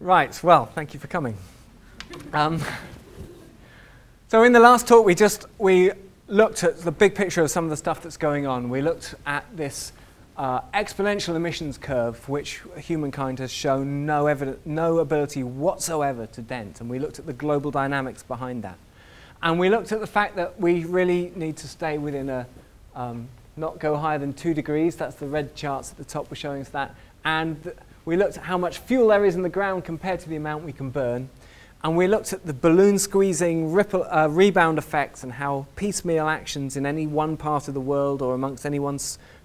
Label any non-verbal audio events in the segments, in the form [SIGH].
Right, well, thank you for coming. Um, so in the last talk, we just we looked at the big picture of some of the stuff that's going on. We looked at this uh, exponential emissions curve, which humankind has shown no, evidence, no ability whatsoever to dent, and we looked at the global dynamics behind that. And we looked at the fact that we really need to stay within a, um, not go higher than two degrees, that's the red charts at the top were showing us that, and we looked at how much fuel there is in the ground compared to the amount we can burn. And we looked at the balloon squeezing ripple, uh, rebound effects and how piecemeal actions in any one part of the world or amongst any one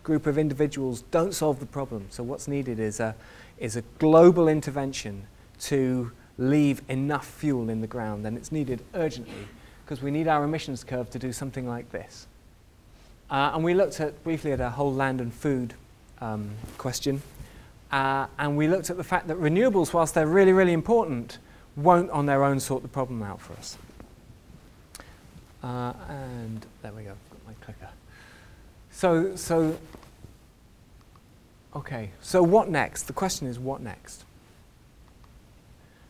group of individuals don't solve the problem. So what's needed is a, is a global intervention to leave enough fuel in the ground. And it's needed urgently because we need our emissions curve to do something like this. Uh, and we looked at, briefly at a whole land and food um, question. Uh, and we looked at the fact that renewables, whilst they're really, really important, won't on their own sort the problem out for us. Uh, and there we go, got my clicker. So, so, okay, so what next? The question is what next?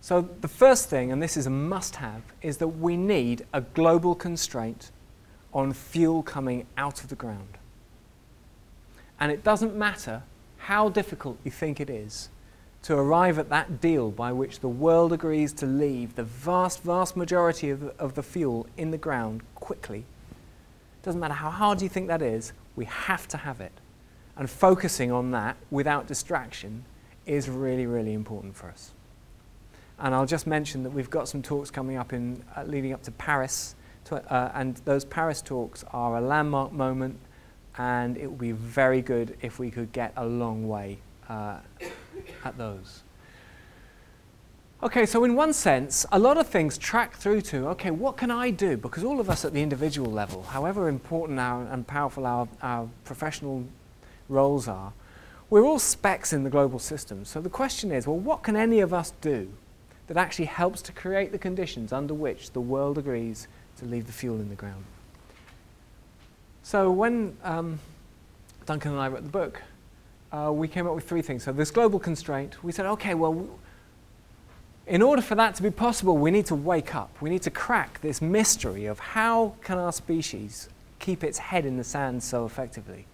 So the first thing, and this is a must-have, is that we need a global constraint on fuel coming out of the ground. And it doesn't matter how difficult you think it is to arrive at that deal by which the world agrees to leave the vast, vast majority of the, of the fuel in the ground quickly. Doesn't matter how hard you think that is, we have to have it. And focusing on that without distraction is really, really important for us. And I'll just mention that we've got some talks coming up in, uh, leading up to Paris, to, uh, and those Paris talks are a landmark moment and it would be very good if we could get a long way uh, at those. Okay, so in one sense, a lot of things track through to, okay, what can I do? Because all of us at the individual level, however important our, and powerful our, our professional roles are, we're all specks in the global system. So the question is, well, what can any of us do that actually helps to create the conditions under which the world agrees to leave the fuel in the ground? So when um, Duncan and I wrote the book, uh, we came up with three things. So this global constraint, we said, okay, well, in order for that to be possible, we need to wake up. We need to crack this mystery of how can our species keep its head in the sand so effectively.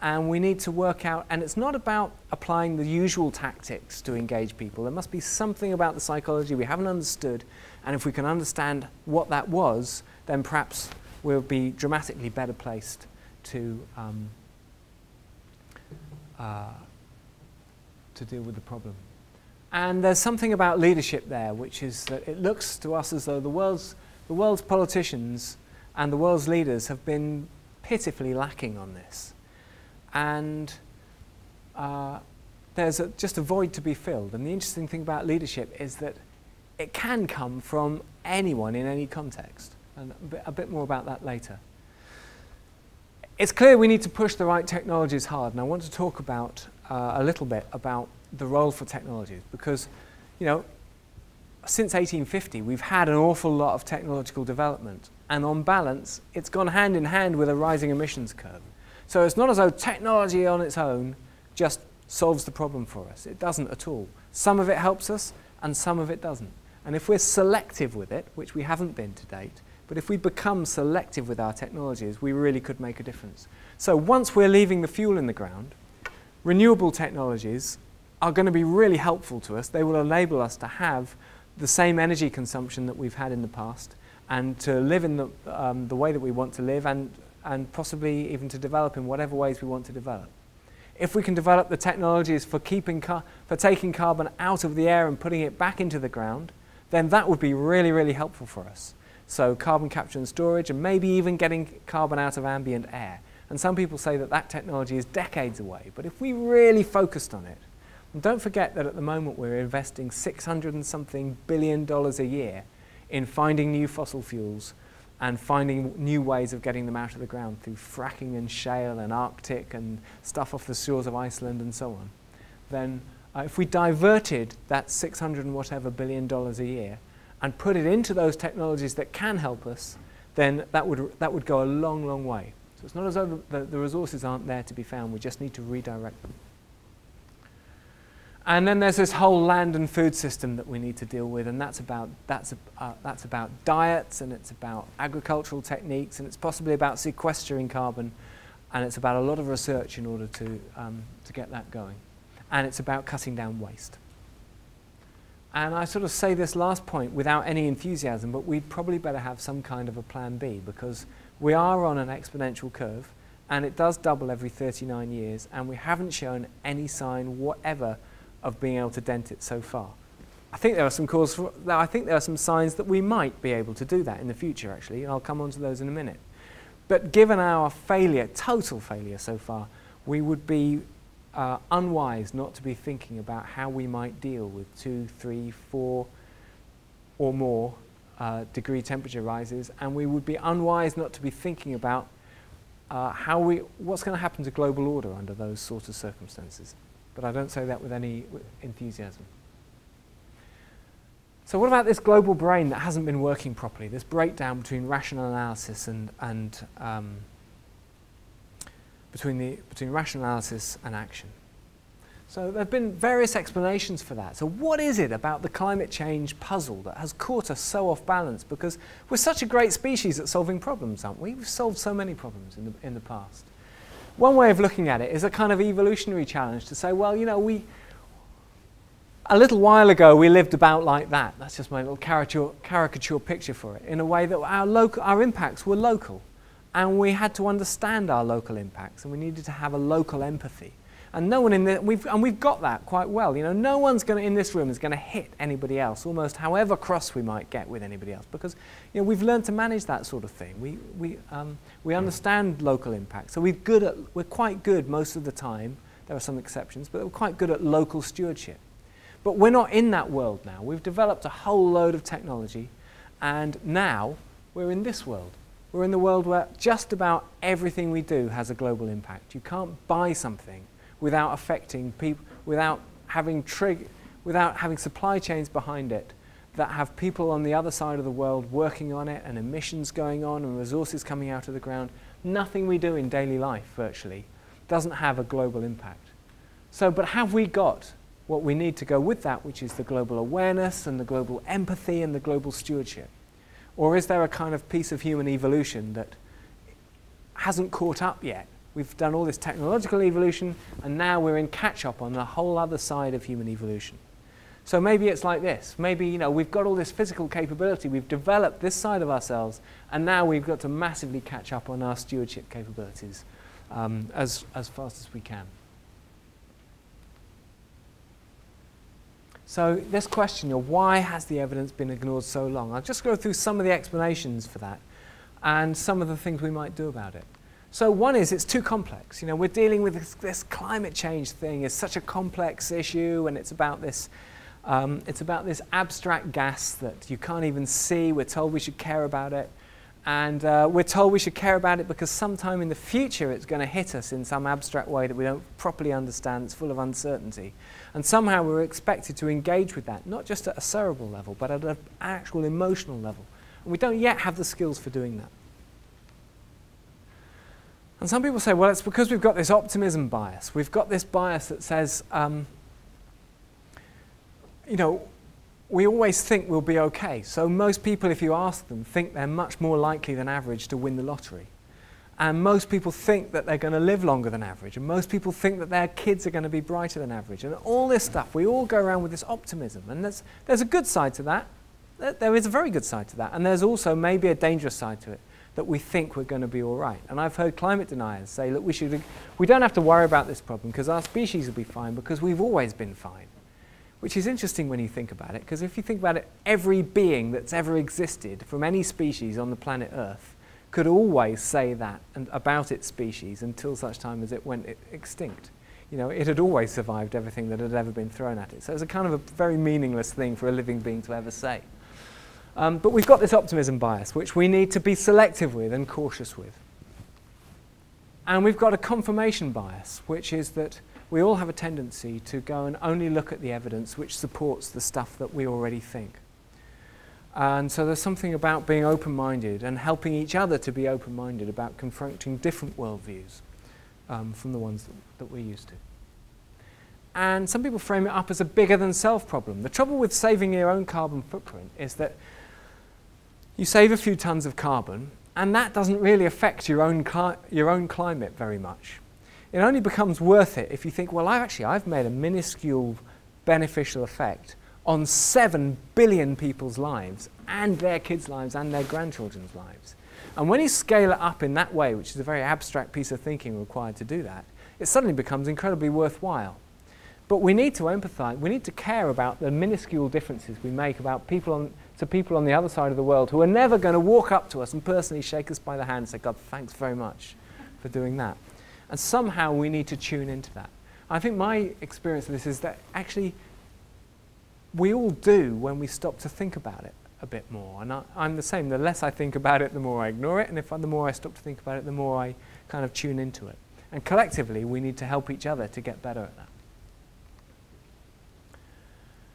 And we need to work out, and it's not about applying the usual tactics to engage people. There must be something about the psychology we haven't understood, and if we can understand what that was, then perhaps we'll be dramatically better placed to, um, uh, to deal with the problem. And there's something about leadership there, which is that it looks to us as though the world's, the world's politicians and the world's leaders have been pitifully lacking on this. And uh, there's a, just a void to be filled. And the interesting thing about leadership is that it can come from anyone in any context and a bit, a bit more about that later. It's clear we need to push the right technologies hard, and I want to talk about uh, a little bit about the role for technologies because, you know, since 1850 we've had an awful lot of technological development, and on balance, it's gone hand in hand with a rising emissions curve. So it's not as though technology on its own just solves the problem for us. It doesn't at all. Some of it helps us, and some of it doesn't. And if we're selective with it, which we haven't been to date, but if we become selective with our technologies, we really could make a difference. So once we're leaving the fuel in the ground, renewable technologies are going to be really helpful to us. They will enable us to have the same energy consumption that we've had in the past and to live in the, um, the way that we want to live and, and possibly even to develop in whatever ways we want to develop. If we can develop the technologies for, keeping for taking carbon out of the air and putting it back into the ground, then that would be really, really helpful for us. So carbon capture and storage, and maybe even getting carbon out of ambient air. And some people say that that technology is decades away. But if we really focused on it, and don't forget that at the moment we're investing 600 and something billion dollars a year in finding new fossil fuels and finding new ways of getting them out of the ground through fracking and shale and Arctic and stuff off the shores of Iceland and so on, then uh, if we diverted that 600 and whatever billion dollars a year and put it into those technologies that can help us, then that would, that would go a long, long way. So it's not as though the, the, resources aren't there to be found, we just need to redirect them. And then there's this whole land and food system that we need to deal with, and that's about, that's, uh, that's about diets, and it's about agricultural techniques, and it's possibly about sequestering carbon, and it's about a lot of research in order to, um, to get that going. And it's about cutting down waste. And I sort of say this last point without any enthusiasm, but we'd probably better have some kind of a plan B because we are on an exponential curve and it does double every 39 years, and we haven't shown any sign whatever of being able to dent it so far. I think there are some cause for, I think there are some signs that we might be able to do that in the future, actually, and I'll come on to those in a minute. But given our failure, total failure so far, we would be uh, unwise not to be thinking about how we might deal with two, three, four, or more uh, degree temperature rises, and we would be unwise not to be thinking about uh, how we, what's going to happen to global order under those sorts of circumstances but I don't say that with any enthusiasm. So what about this global brain that hasn't been working properly, this breakdown between rational analysis and, and um, between, the, between rational analysis and action? So there have been various explanations for that. So what is it about the climate change puzzle that has caught us so off balance? Because we're such a great species at solving problems, aren't we? We've solved so many problems in the, in the past. One way of looking at it is a kind of evolutionary challenge to say, well, you know, we, a little while ago we lived about like that. That's just my little caricature, caricature picture for it, in a way that our, local, our impacts were local. And we had to understand our local impacts, and we needed to have a local empathy. And no one in the, we've, and we've got that quite well. You know, no one's going in this room is going to hit anybody else, almost however cross we might get with anybody else, because you know, we've learned to manage that sort of thing. We, we, um, we understand local impact. So we're, good at, we're quite good most of the time. There are some exceptions, but we're quite good at local stewardship. But we're not in that world now. We've developed a whole load of technology, and now we're in this world. We're in the world where just about everything we do has a global impact. You can't buy something without affecting people, without having trig- without having supply chains behind it that have people on the other side of the world working on it and emissions going on and resources coming out of the ground. Nothing we do in daily life virtually doesn't have a global impact. So, but have we got what we need to go with that, which is the global awareness and the global empathy and the global stewardship? Or is there a kind of piece of human evolution that hasn't caught up yet We've done all this technological evolution, and now we're in catch up on the whole other side of human evolution. So maybe it's like this. Maybe you know we've got all this physical capability, we've developed this side of ourselves, and now we've got to massively catch up on our stewardship capabilities um, as, as fast as we can. So this question, you know, why has the evidence been ignored so long? I'll just go through some of the explanations for that and some of the things we might do about it. So one is it's too complex. You know, we're dealing with this, this climate change thing. It's such a complex issue, and it's about this. Um, it's about this abstract gas that you can't even see. We're told we should care about it, and uh, we're told we should care about it because sometime in the future it's going to hit us in some abstract way that we don't properly understand. It's full of uncertainty, and somehow we're expected to engage with that, not just at a cerebral level, but at an actual emotional level. And we don't yet have the skills for doing that. And some people say, well, it's because we've got this optimism bias. We've got this bias that says, um, you know, we always think we'll be okay. So most people, if you ask them, think they're much more likely than average to win the lottery. And most people think that they're going to live longer than average. And most people think that their kids are going to be brighter than average. And all this stuff, we all go around with this optimism. And there's, there's a good side to that. There is a very good side to that. And there's also maybe a dangerous side to it that we think we're going to be all right. And I've heard climate deniers say, look, we, should, we don't have to worry about this problem because our species will be fine because we've always been fine. Which is interesting when you think about it, because if you think about it, every being that's ever existed from any species on the planet Earth could always say that and about its species until such time as it went extinct. You know, it had always survived everything that had ever been thrown at it. So it's a kind of a very meaningless thing for a living being to ever say. Um, but we've got this optimism bias, which we need to be selective with and cautious with. And we've got a confirmation bias, which is that we all have a tendency to go and only look at the evidence which supports the stuff that we already think. And so there's something about being open minded and helping each other to be open minded about confronting different worldviews um, from the ones that, that we're used to. And some people frame it up as a bigger than self problem. The trouble with saving your own carbon footprint is that you save a few tons of carbon, and that doesn't really affect your own, your own climate very much. It only becomes worth it if you think, well, I've actually I've made a minuscule beneficial effect on 7 billion people's lives and their kids' lives and their grandchildren's lives. And when you scale it up in that way, which is a very abstract piece of thinking required to do that, it suddenly becomes incredibly worthwhile. But we need to empathize, we need to care about the minuscule differences we make about people on, to people on the other side of the world who are never going to walk up to us and personally shake us by the hand and say, God, thanks very much for doing that. And somehow we need to tune into that. I think my experience of this is that actually we all do when we stop to think about it a bit more. And I, am the same. The less I think about it, the more I ignore it. And if I, the more I stop to think about it, the more I kind of tune into it. And collectively, we need to help each other to get better at that.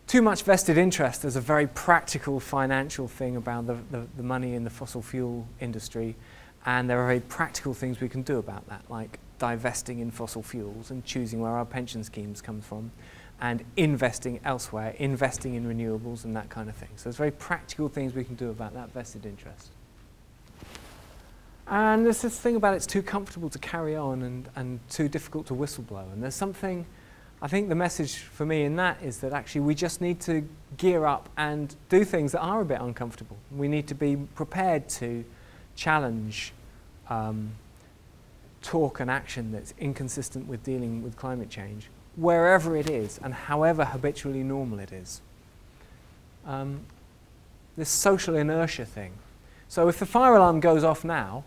Too much vested interest is a very practical financial thing about the, the, the money in the fossil fuel industry. And there are very practical things we can do about that, like divesting in fossil fuels and choosing where our pension schemes come from and investing elsewhere, investing in renewables and that kind of thing. So there's very practical things we can do about that vested interest. And there's this thing about it's too comfortable to carry on and, and too difficult to whistleblow. And there's something, I think the message for me in that is that actually we just need to gear up and do things that are a bit uncomfortable. We need to be prepared to challenge um, talk and action that's inconsistent with dealing with climate change wherever it is and however habitually normal it is. Um, this social inertia thing. So if the fire alarm goes off now,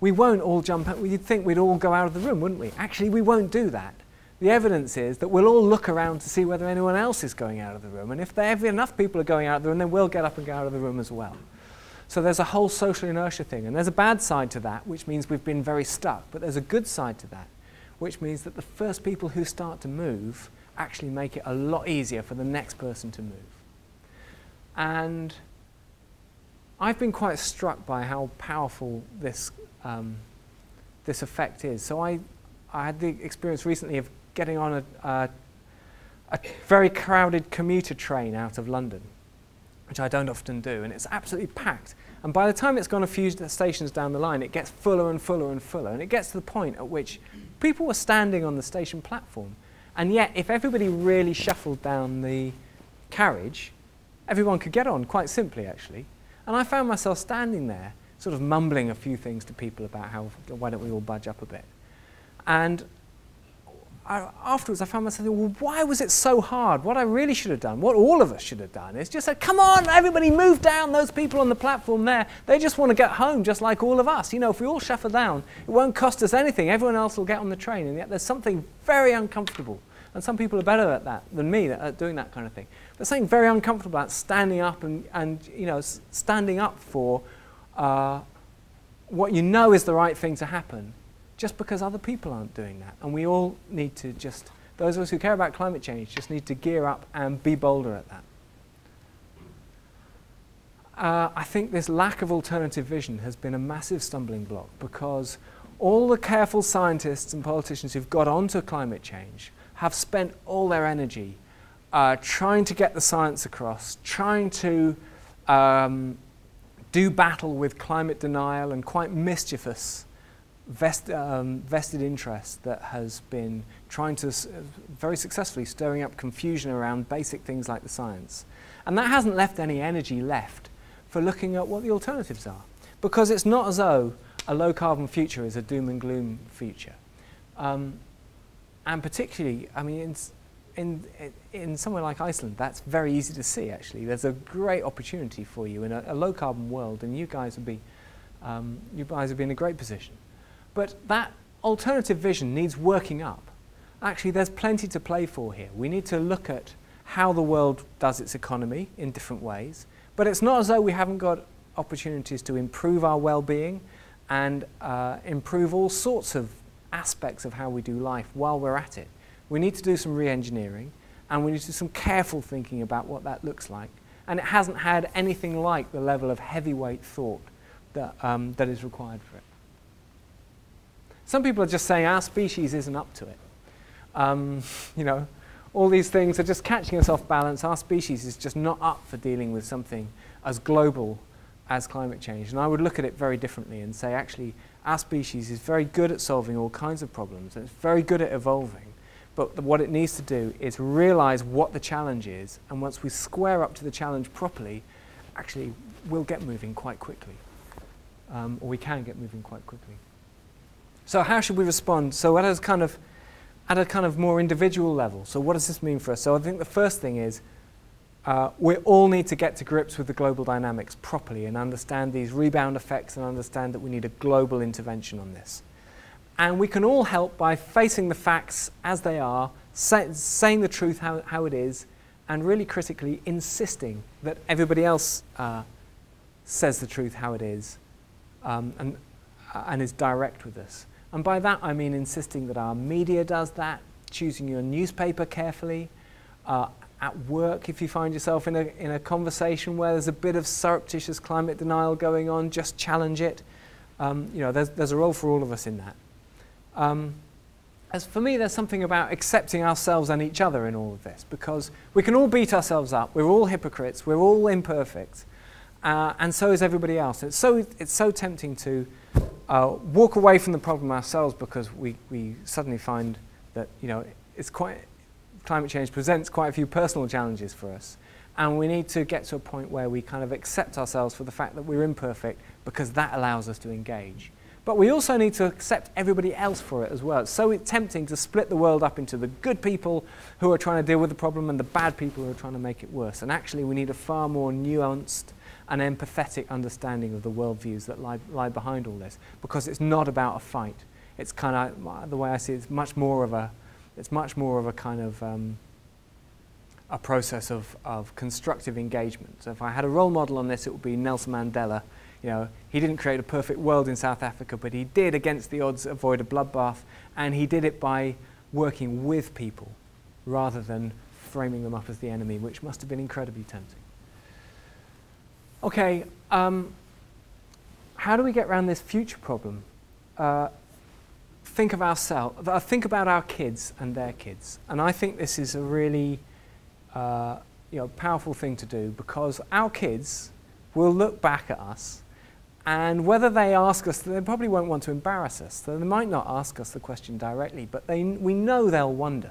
we won't all jump out. You'd think we'd all go out of the room, wouldn't we? Actually, we won't do that. The evidence is that we'll all look around to see whether anyone else is going out of the room. And if there, enough people are going out of the room, then we'll get up and go out of the room as well. So there's a whole social inertia thing. And there's a bad side to that, which means we've been very stuck. But there's a good side to that, which means that the first people who start to move actually make it a lot easier for the next person to move. And I've been quite struck by how powerful this, um, this effect is. So I, I had the experience recently of getting on a, a, a very crowded commuter train out of London, which I don't often do, and it's absolutely packed. And by the time it's gone a few stations down the line, it gets fuller and fuller and fuller, and it gets to the point at which people were standing on the station platform. And yet, if everybody really shuffled down the carriage, everyone could get on quite simply, actually. And I found myself standing there, sort of mumbling a few things to people about how, why don't we all budge up a bit. And I, afterwards, I found myself thinking, well, why was it so hard? What I really should have done, what all of us should have done, is just said, come on, everybody move down. Those people on the platform there, they just want to get home just like all of us. You know, if we all shuffle down, it won't cost us anything. Everyone else will get on the train. And yet there's something very uncomfortable. And some people are better at that than me at doing that kind of thing. There's something very uncomfortable about standing up and, and you know, standing up for uh, what you know is the right thing to happen just because other people aren't doing that. And we all need to just, those of us who care about climate change, just need to gear up and be bolder at that. Uh, I think this lack of alternative vision has been a massive stumbling block because all the careful scientists and politicians who've got onto climate change have spent all their energy uh, trying to get the science across, trying to um, do battle with climate denial and quite mischievous vest, um, vested interest that has been trying to very successfully stirring up confusion around basic things like the science. And that hasn't left any energy left for looking at what the alternatives are. Because it's not as though a low carbon future is a doom and gloom future. Um, and particularly, I mean, in, in, in somewhere like Iceland, that's very easy to see actually. There's a great opportunity for you in a, a low carbon world, and you guys would be, um, you guys would be in a great position. But that alternative vision needs working up. Actually, there's plenty to play for here. We need to look at how the world does its economy in different ways. But it's not as though we haven't got opportunities to improve our well-being and uh, improve all sorts of aspects of how we do life while we're at it. We need to do some re-engineering and we need to do some careful thinking about what that looks like. And it hasn't had anything like the level of heavyweight thought that, um, that is required for it. Some people are just saying our species isn't up to it. Um, [LAUGHS] you know, all these things are just catching us off balance. Our species is just not up for dealing with something as global as climate change. And I would look at it very differently and say, actually, our species is very good at solving all kinds of problems. It's very good at evolving. But what it needs to do is realize what the challenge is. And once we square up to the challenge properly, actually, we'll get moving quite quickly. Um, or we can get moving quite quickly. So how should we respond? So at a kind of at a kind of more individual level. So what does this mean for us? So I think the first thing is uh, we all need to get to grips with the global dynamics properly and understand these rebound effects and understand that we need a global intervention on this. And we can all help by facing the facts as they are, say, saying the truth how, how it is, and really critically insisting that everybody else uh, says the truth how it is um, and, uh, and is direct with us. And by that I mean insisting that our media does that, choosing your newspaper carefully, uh, at work if you find yourself in a, in a conversation where there's a bit of surreptitious climate denial going on, just challenge it. Um, you know, there's, there's a role for all of us in that. Um, as for me, there's something about accepting ourselves and each other in all of this because we can all beat ourselves up. We're all hypocrites. We're all imperfect. Uh, and so is everybody else. It's so, it's so tempting to uh, walk away from the problem ourselves because we, we suddenly find that, you know, it's quite, climate change presents quite a few personal challenges for us. And we need to get to a point where we kind of accept ourselves for the fact that we're imperfect because that allows us to engage. But we also need to accept everybody else for it as well. It's so tempting to split the world up into the good people who are trying to deal with the problem and the bad people who are trying to make it worse. And actually, we need a far more nuanced and empathetic understanding of the worldviews that lie, lie behind all this because it's not about a fight. It's kind of, the way I see it, it's much more of a it's much more of a kind of um, a process of, of constructive engagement. So if I had a role model on this, it would be Nelson Mandela. You know, he didn't create a perfect world in South Africa, but he did, against the odds, avoid a bloodbath, and he did it by working with people rather than framing them up as the enemy, which must have been incredibly tempting. Okay, um, how do we get around this future problem? Uh, think of ourselves, uh, think about our kids and their kids. And I think this is a really uh, you know, powerful thing to do because our kids will look back at us and whether they ask us, they probably won't want to embarrass us. So they might not ask us the question directly, but they, we know they'll wonder.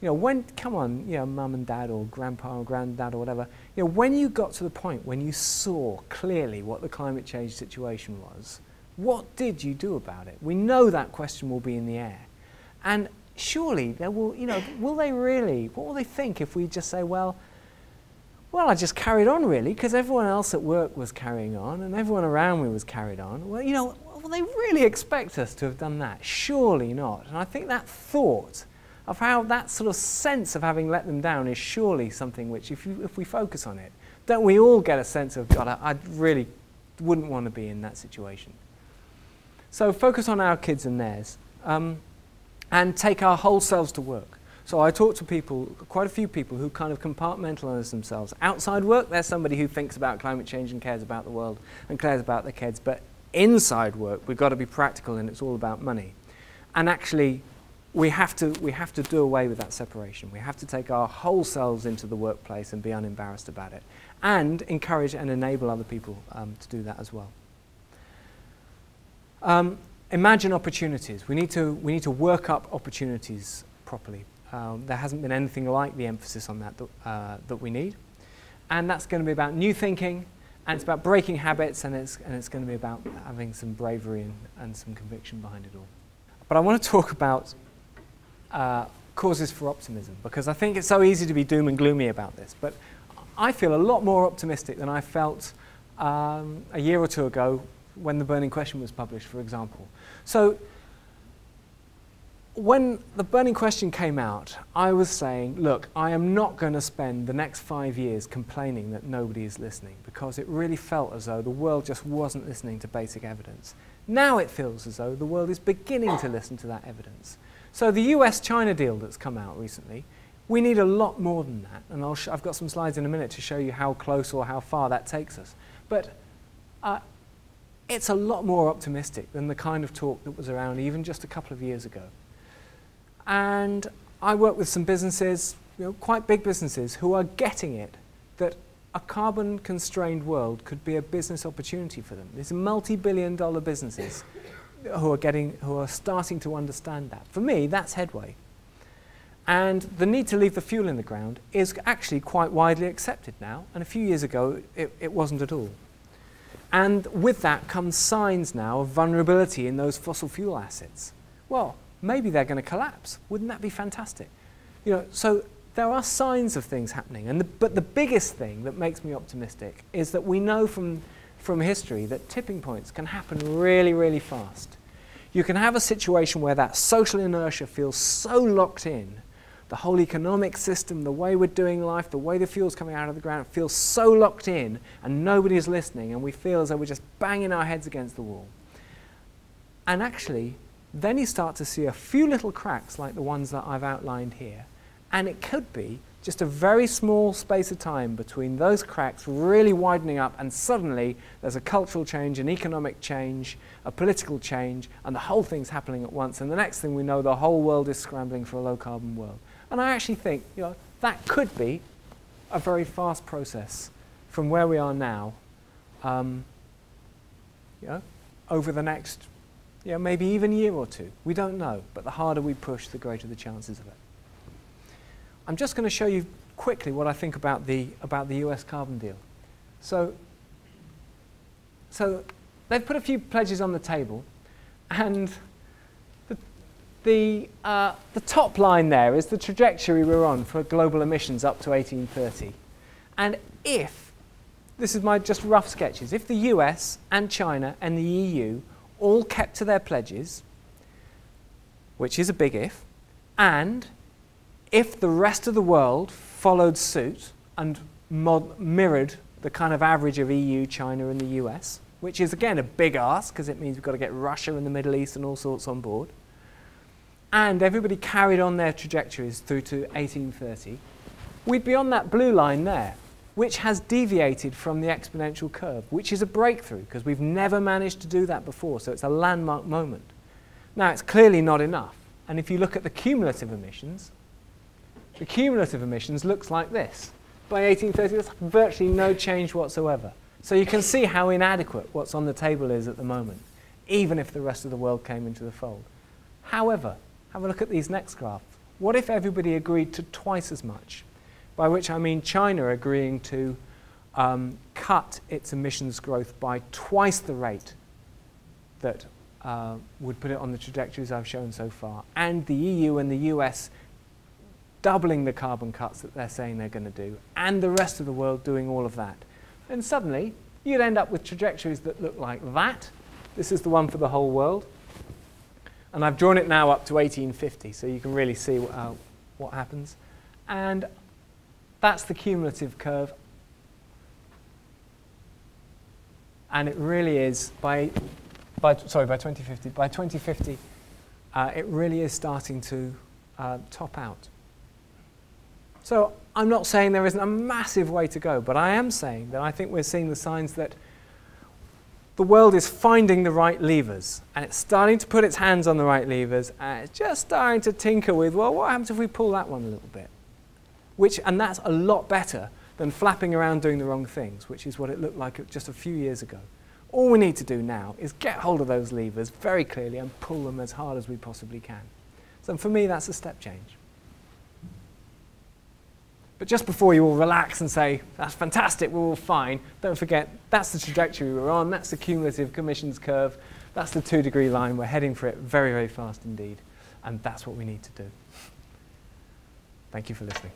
You know, when, come on, you know, mum and dad or grandpa or granddad or whatever, you know, when you got to the point when you saw clearly what the climate change situation was, what did you do about it? We know that question will be in the air. And surely there will, you know, will they really, what will they think if we just say, well, well, I just carried on really, because everyone else at work was carrying on and everyone around me was carried on. Well, you know, will they really expect us to have done that? Surely not. And I think that thought of how that sort of sense of having let them down is surely something which, if, you, if we focus on it, don't we all get a sense of, God, I, I really wouldn't want to be in that situation. So focus on our kids and theirs um, and take our whole selves to work. So I talk to people, quite a few people who kind of compartmentalize themselves. Outside work, there's somebody who thinks about climate change and cares about the world and cares about their kids. But inside work, we've got to be practical and it's all about money. And actually, we have to, we have to do away with that separation. We have to take our whole selves into the workplace and be unembarrassed about it. And encourage and enable other people um, to do that as well. Um, imagine opportunities. We need, to, we need to work up opportunities properly. Um, there hasn't been anything like the emphasis on that that, uh, that we need. And that's going to be about new thinking, and it's about breaking habits, and it's, and it's going to be about having some bravery and, and some conviction behind it all. But I want to talk about uh, causes for optimism, because I think it's so easy to be doom and gloomy about this. But I feel a lot more optimistic than I felt um, a year or two ago when the Burning Question was published, for example. So when the Burning Question came out, I was saying, look, I am not going to spend the next five years complaining that nobody is listening because it really felt as though the world just wasn't listening to basic evidence. Now it feels as though the world is beginning to listen to that evidence. So the US-China deal that's come out recently, we need a lot more than that. And i have got some slides in a minute to show you how close or how far that takes us. But uh, it's a lot more optimistic than the kind of talk that was around even just a couple of years ago. And I work with some businesses, you know, quite big businesses, who are getting it that a carbon constrained world could be a business opportunity for them. These multi billion dollar businesses who are, getting, who are starting to understand that. For me, that's headway. And the need to leave the fuel in the ground is actually quite widely accepted now. And a few years ago, it, it wasn't at all. And with that comes signs now of vulnerability in those fossil fuel assets. Well, maybe they're going to collapse. Wouldn't that be fantastic? You know, so there are signs of things happening. And the, but the biggest thing that makes me optimistic is that we know from, from history that tipping points can happen really, really fast. You can have a situation where that social inertia feels so locked in the whole economic system, the way we're doing life, the way the fuel's coming out of the ground feels so locked in and nobody's listening and we feel as though we're just banging our heads against the wall. And actually, then you start to see a few little cracks like the ones that I've outlined here. And it could be just a very small space of time between those cracks really widening up and suddenly there's a cultural change, an economic change, a political change, and the whole thing's happening at once. And the next thing we know, the whole world is scrambling for a low carbon world. And I actually think you know, that could be a very fast process from where we are now um, you know, over the next you know, maybe even year or two. We don't know, but the harder we push, the greater the chances of it. I'm just going to show you quickly what I think about the, about the US carbon deal. So, so they've put a few pledges on the table, and the, uh, the top line there is the trajectory we're on for global emissions up to 1830. And if, this is my just rough sketches, if the US and China and the EU all kept to their pledges, which is a big if, and if the rest of the world followed suit and mirrored the kind of average of EU, China, and the US, which is again a big ask because it means we've got to get Russia and the Middle East and all sorts on board and everybody carried on their trajectories through to 1830, we'd be on that blue line there, which has deviated from the exponential curve, which is a breakthrough because we've never managed to do that before, so it's a landmark moment. Now, it's clearly not enough. And if you look at the cumulative emissions, the cumulative emissions looks like this. By 1830, there's virtually no change whatsoever. So you can see how inadequate what's on the table is at the moment, even if the rest of the world came into the fold. However, have a look at these next graphs. What if everybody agreed to twice as much? By which I mean China agreeing to um, cut its emissions growth by twice the rate that uh, would put it on the trajectories I've shown so far, and the EU and the US doubling the carbon cuts that they're saying they're going to do, and the rest of the world doing all of that. And suddenly, you'd end up with trajectories that look like that. This is the one for the whole world. And I've drawn it now up to 1850, so you can really see uh, what happens. And that's the cumulative curve. And it really is, by, by sorry, by 2050, by 2050, uh, it really is starting to uh, top out. So I'm not saying there isn't a massive way to go, but I am saying that I think we're seeing the signs that the world is finding the right levers and it's starting to put its hands on the right levers and it's just starting to tinker with, well, what happens if we pull that one a little bit? Which, and that's a lot better than flapping around doing the wrong things, which is what it looked like just a few years ago. All we need to do now is get hold of those levers very clearly and pull them as hard as we possibly can. So for me, that's a step change. But just before you all relax and say, that's fantastic, we're all fine, don't forget that's the trajectory we're on, that's the cumulative commissions curve, that's the two degree line, we're heading for it very, very fast indeed. And that's what we need to do. Thank you for listening.